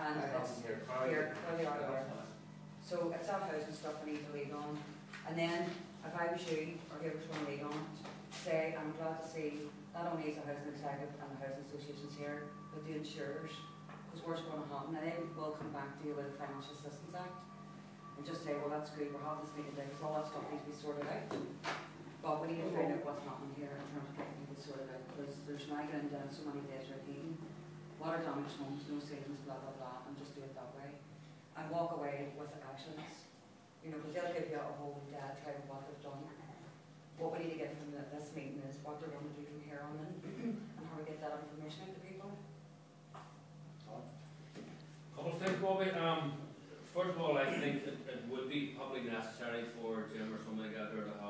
and I it's, here. here, well, they are there. So it's that housing stuff we need to lead on. And then, if I was you, or whoever's going to lead on say, I'm glad to see, not only is the housing executive and the housing associations here, but the insurers, because what's going to happen, and they will come back to you with the financial assistance act, and just say, well, that's good, we're having this meeting today, because all that stuff needs to be sorted out. But we need to find out what's happening here in terms of getting people sorted out, because there's now getting down so many days routine, water damaged homes, no savings, blah, blah, blah, and just do it that way. And walk away with the actions, you know, because they'll give you a whole diatribe of what they've done. What we need to get from the- this meeting is what they're going to do from here on in, and how we get that information out to people. Couple of things, Bobby. Um, first of all, I think it, it would be probably necessary for Jim or somebody out there to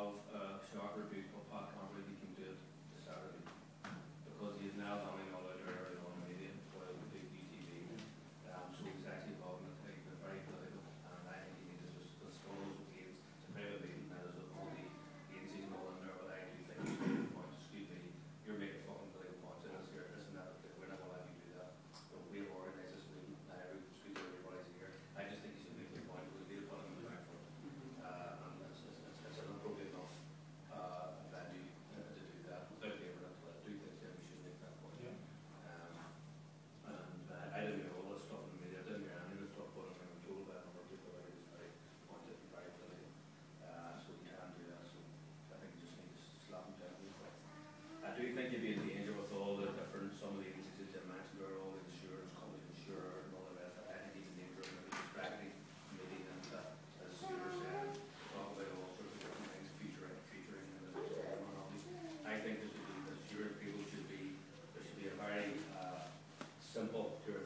simple. You're